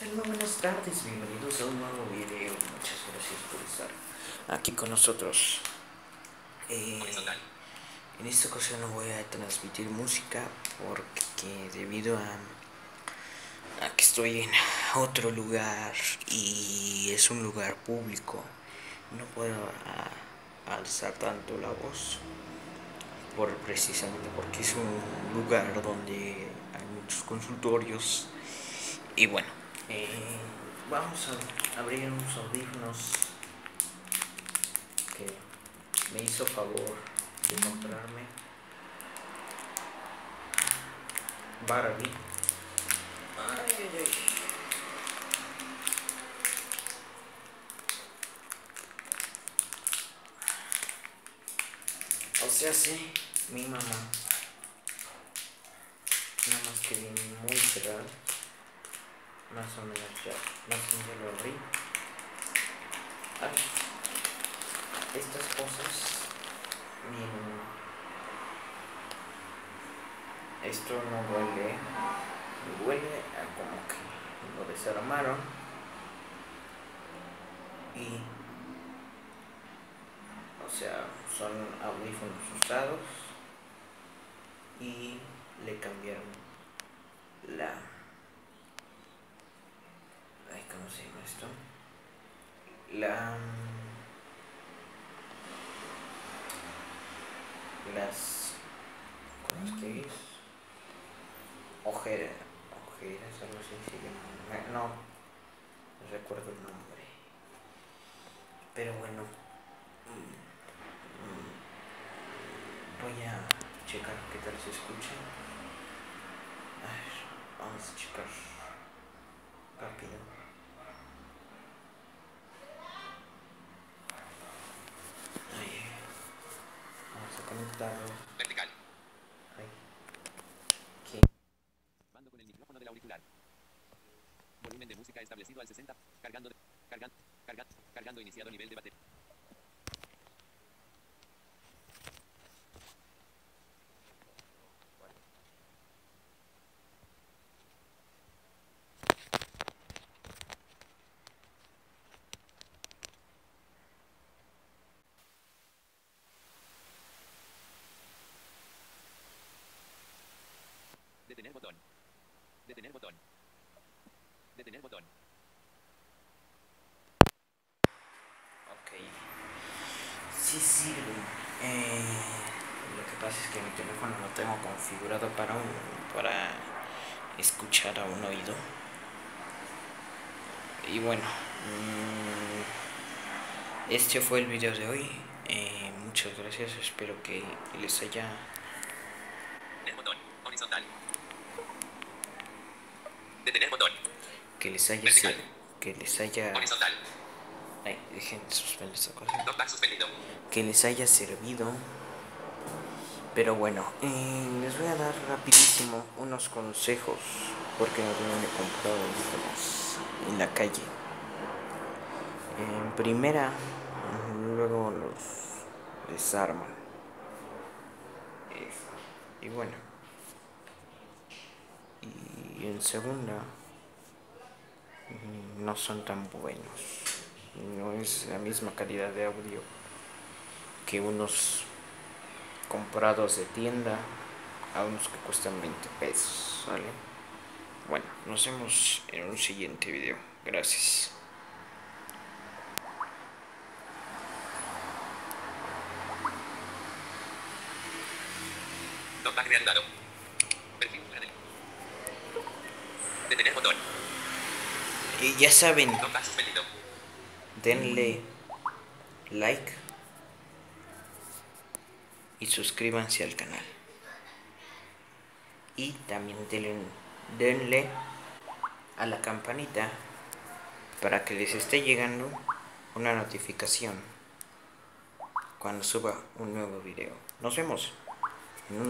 Muy buenas tardes, bienvenidos a un nuevo video. Muchas gracias por estar aquí con nosotros. Eh, en esta ocasión no voy a transmitir música porque debido a, a que estoy en otro lugar y es un lugar público, no puedo a, alzar tanto la voz por precisamente porque es un lugar donde hay muchos consultorios y bueno eh, vamos a abrir unos audífonos que me hizo favor de comprarme Barbie. Ay, ay, ay. O sea, sí, mi mamá. Nada más que viene muy cerrado más o menos ya, más o menos lo abrí. estas cosas, miren, esto no huele, huele a como que lo desarmaron y, o sea, son audífonos usados y le cambiaron la ¿cómo se llama esto? La, las, ¿cómo es que es? Ojera, ojeras, algo así se llama. No, no recuerdo el nombre. Pero bueno, mm, mm, voy a checar qué tal se escucha. A ver, vamos a checar rápido. Vertical. ¿Qué? Con el micrófono del auricular. Volumen de música establecido al 60. Cargando. Cargando. Cargando. Cargando iniciado nivel de batería. Detener botón. Detener botón. Detener botón. Ok. Sí sirve. Eh, lo que pasa es que mi teléfono lo tengo configurado para un, para escuchar a un oído. Y bueno, mm, este fue el video de hoy. Eh, muchas gracias, espero que les haya... El botón horizontal. Detener botón. Que les haya... Vertical. Que les haya... Horizontal. Ay, dejen de suspender esta cosa. Que les haya servido. Pero bueno, eh, les voy a dar rapidísimo unos consejos porque no tienen he comprado audífonos en la calle. En primera, luego los desarman. Eh, y bueno. Y en segunda, no son tan buenos. No es la misma calidad de audio que unos comprados de tienda a unos que cuestan 20 pesos, ¿vale? Bueno, nos vemos en un siguiente video. Gracias. Perfil. Detener botón. Y ya saben, denle like y suscríbanse al canal. Y también denle, denle a la campanita para que les esté llegando una notificación cuando suba un nuevo video. Nos vemos. en un